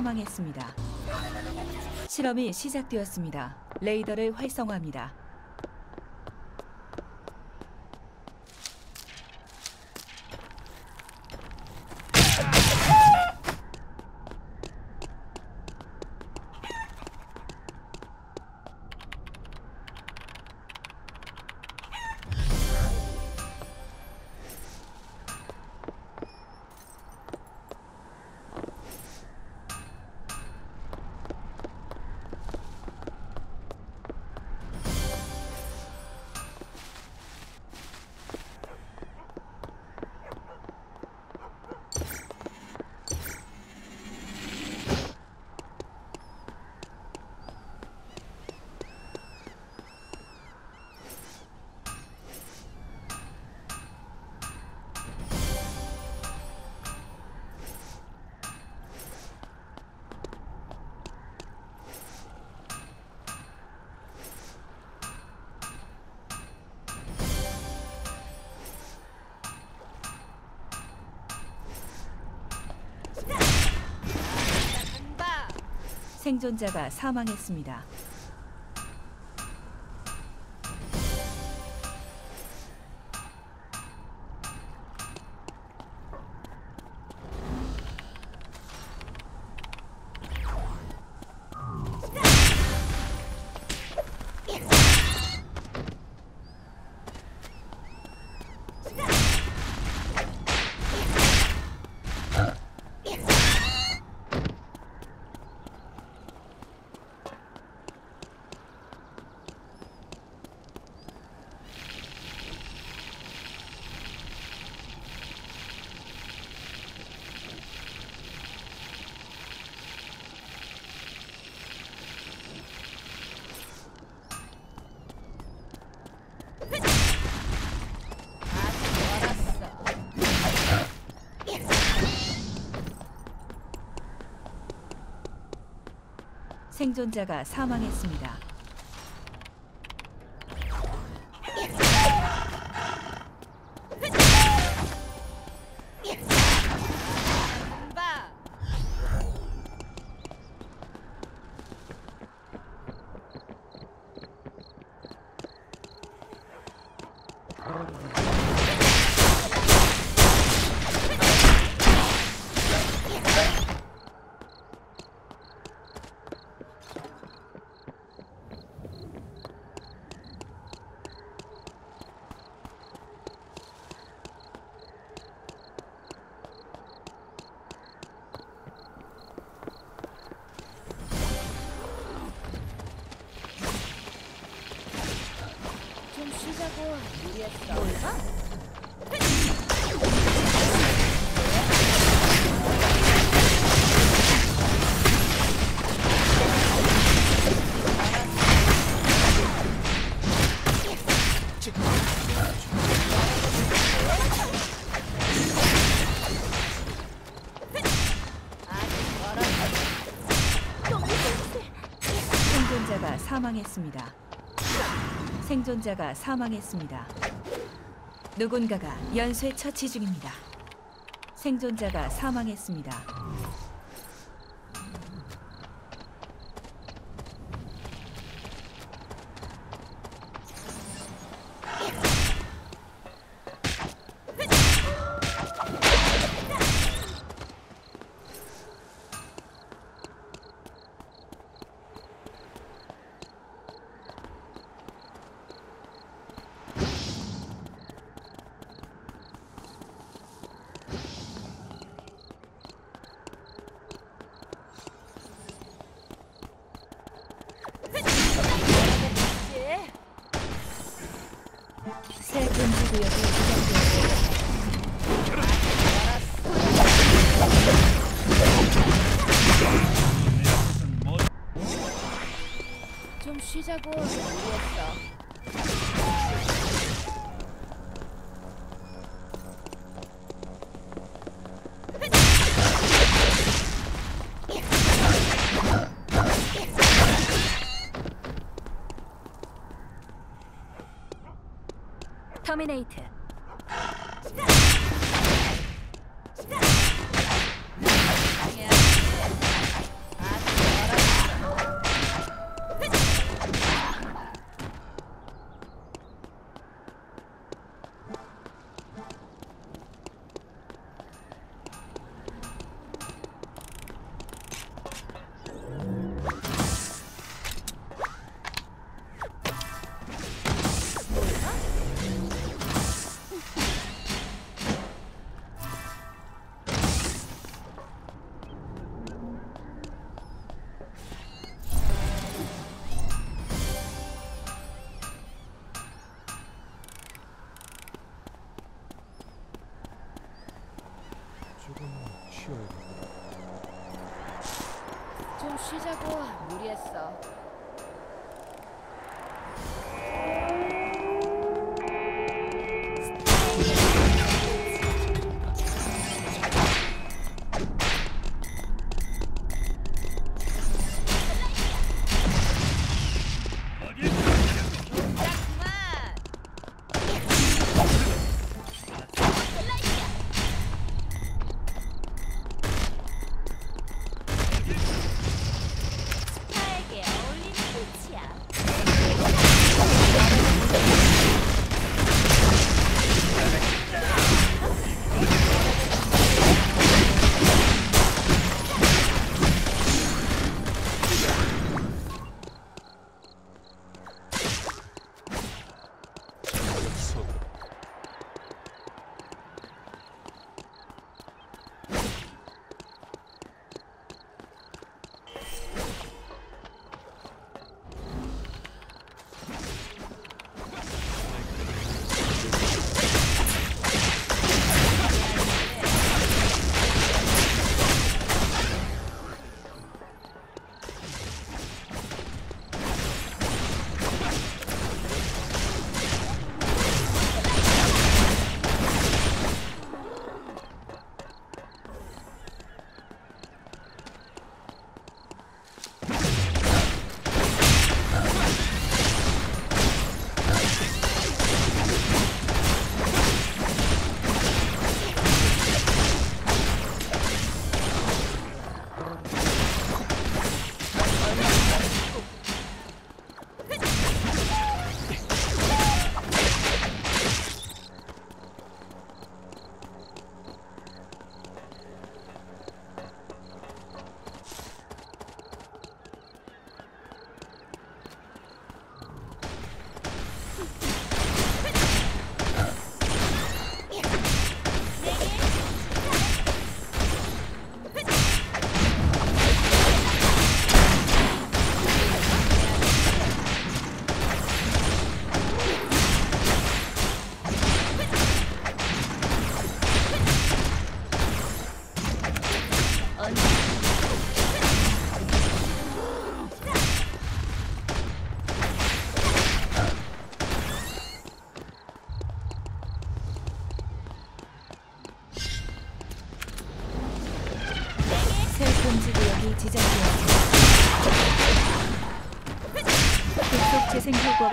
사망했습니다. 실험이 시작되었습니다. 레이더를 활성화합니다. 생존자가 사망했습니다. 생존자가 사망했습니다. 생존자가 사망했습니다. 생존자가 사망했습니다. 누군가가 연쇄 처치 중입니다. 생존자가 사망했습니다. 좀 쉬. 쉬자고 무리했어. Terminated. 쉬어야겠다. 좀 쉬자고 무리했어.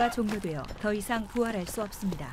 종료되어 더 이상 부활할 수 없습니다.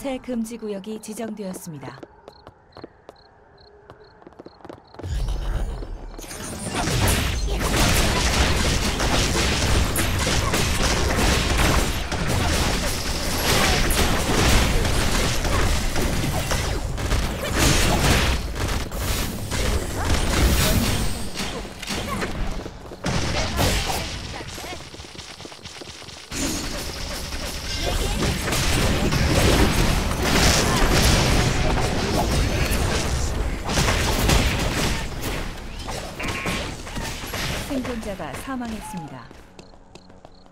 새 금지 구역이 지정되었습니다.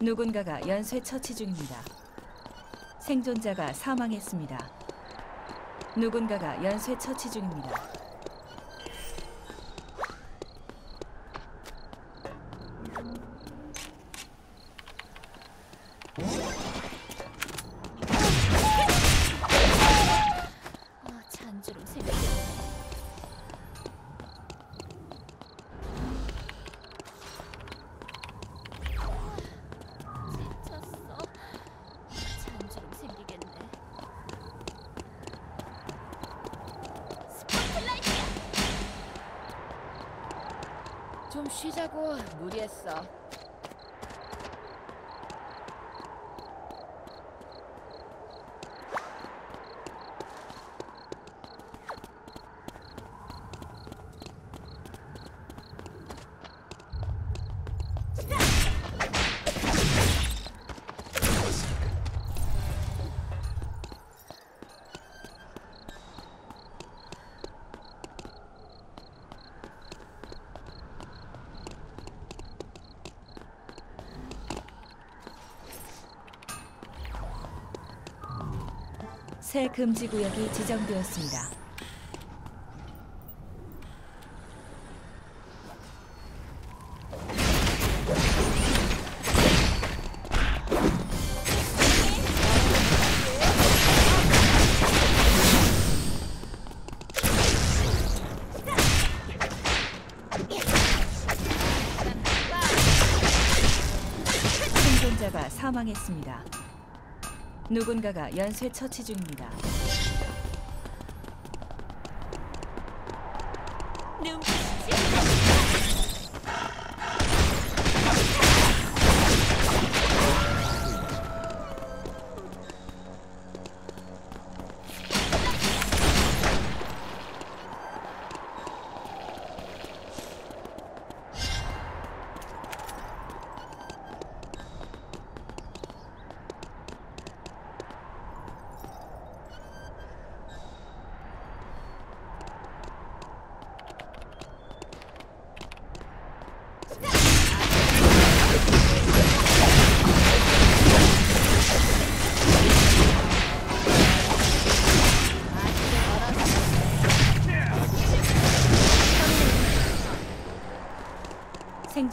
누군가가 연쇄 처치 중입니다. 생존자가 사망했습니다. 누군가가 연쇄 처치 중입니다. 쉬자고 무리했어. 새 금지 구역이 지정되었습니다. 사망했습니다. 누군가가 연쇄 처치 중입니다.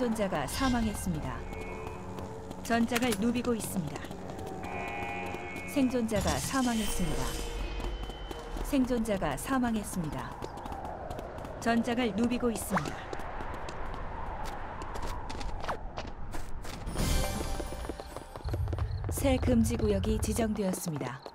생존자가 사망했습니다. 전장을 누비고 있습니다. 생존자가 사망했습니다. 생존자가 사망했습니다. 전장을 누비고 있습니다. 새 금지 구역이 지정되었습니다.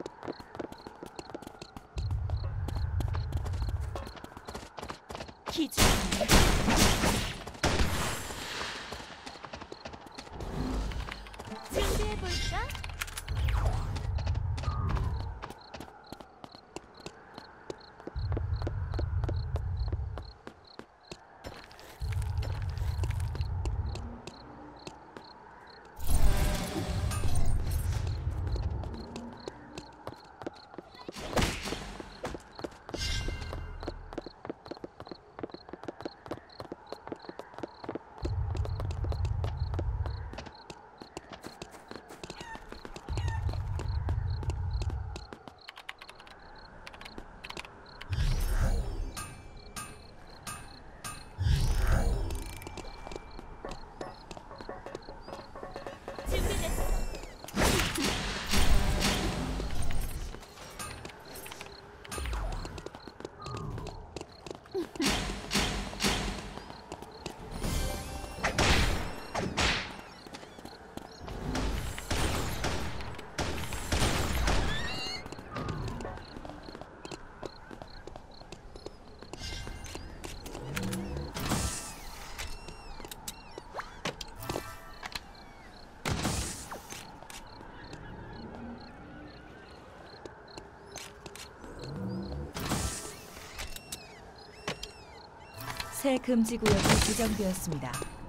새 금지 구역이 지정되었습니다.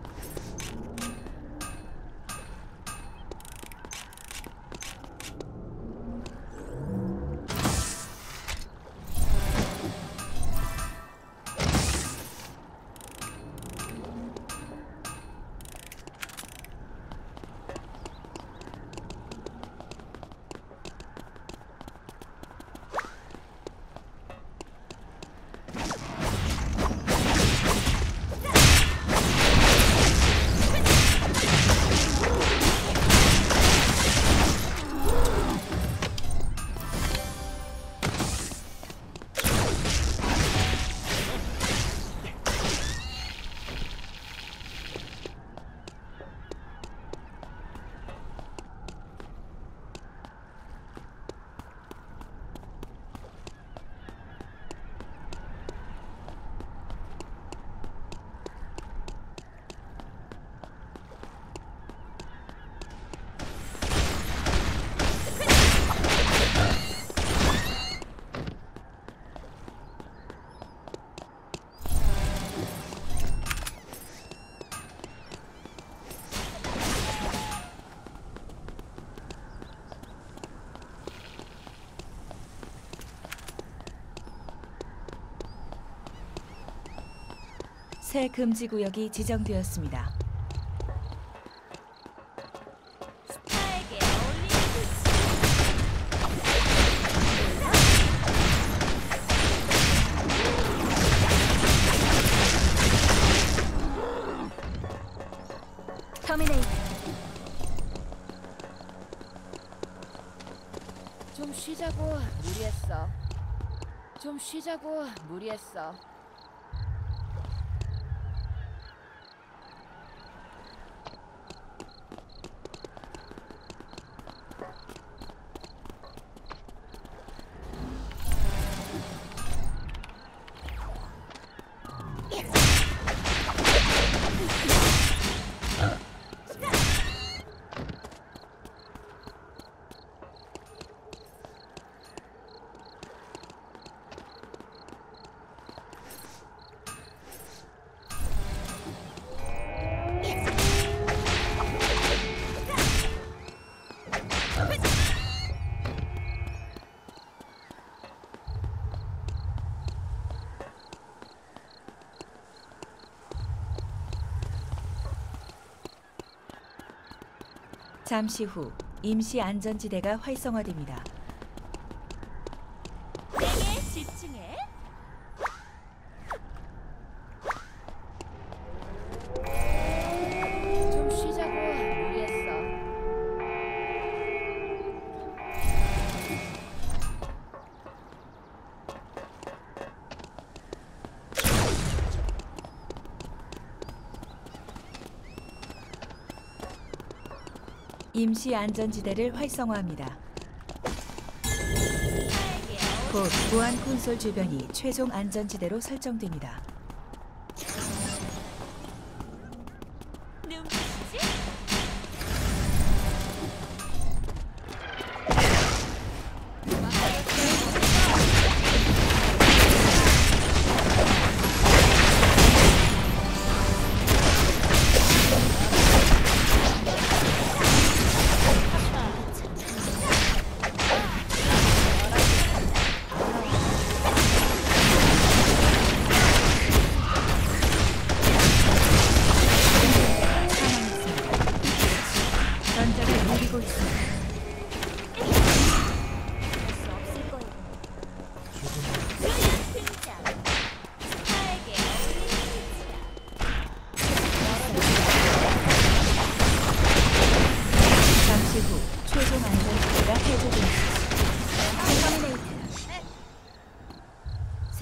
새 금지 구역이 지정되었습니다. 좀 쉬자고 무리했어. 좀 쉬자고 무리했어. 잠시 후 임시 안전지대가 활성화됩니다. 임시 안전지대를 활성화합니다. 곧 무한 콘솔 주변이 최종 안전지대로 설정됩니다.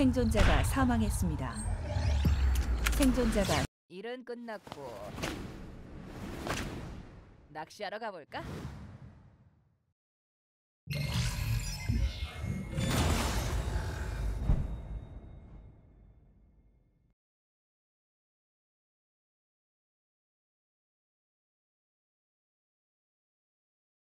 생존자가 사망했습니다. 생존자가 일은 끝났고 낚시하러 가볼까?